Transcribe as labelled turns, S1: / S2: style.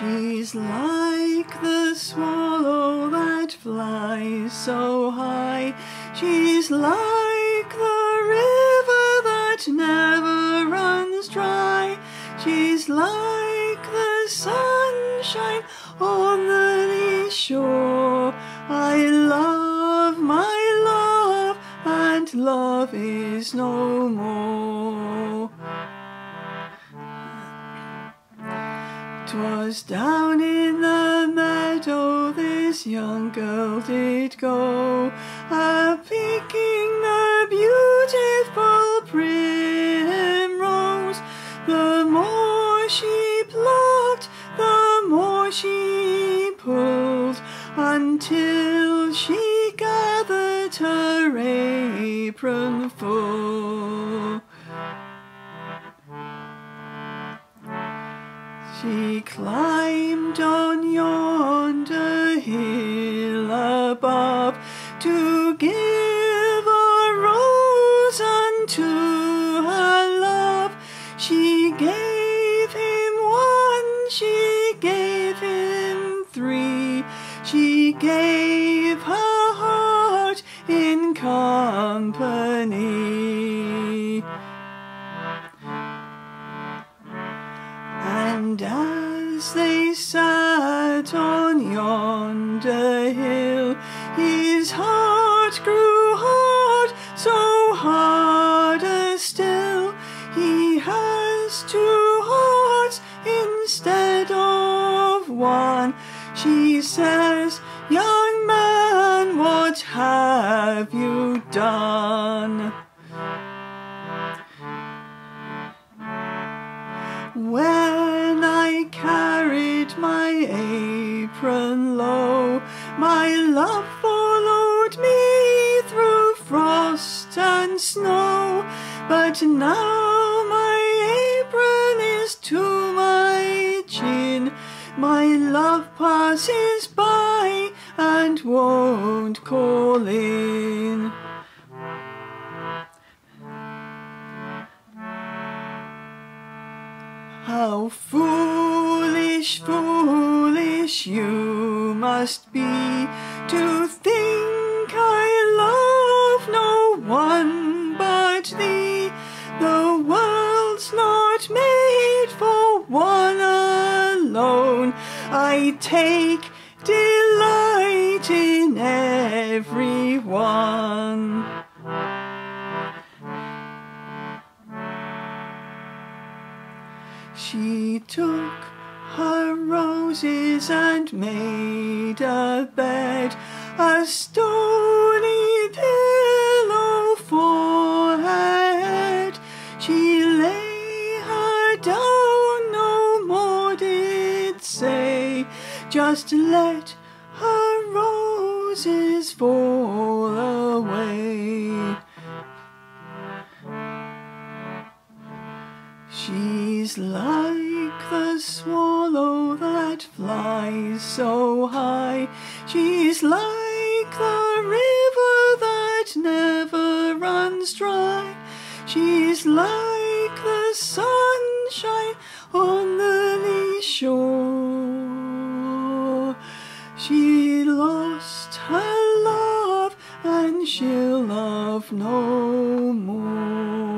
S1: She's like the swallow that flies so high. She's like the river that never runs dry. She's like the sunshine on the shore. I love my love, and love is no more. 'Twas down in the meadow this young girl did go, a picking the beautiful primrose. The more she plucked, the more she pulled, until she gathered her apron full. She climbed on yonder hill above to give a rose unto her love. She gave him one, she gave him three, she gave her heart in company. As they sat on yonder hill, his heart grew hard, so harder still. He has two hearts instead of one. She says, Young man, what have you done? Apron low, my love followed me through frost and snow. But now my apron is to my chin, my love passes by and won't call in. How foolish, foolish you must be to think I love no one but thee. The world's not made for one alone. I take delight in everyone. She took roses and made a bed, a stony pillow for her head. She lay her down, no more did say, just let her roses fall away. She's like the swallow flies so high. She's like the river that never runs dry. She's like the sunshine on the lee shore. She lost her love and she'll love no more.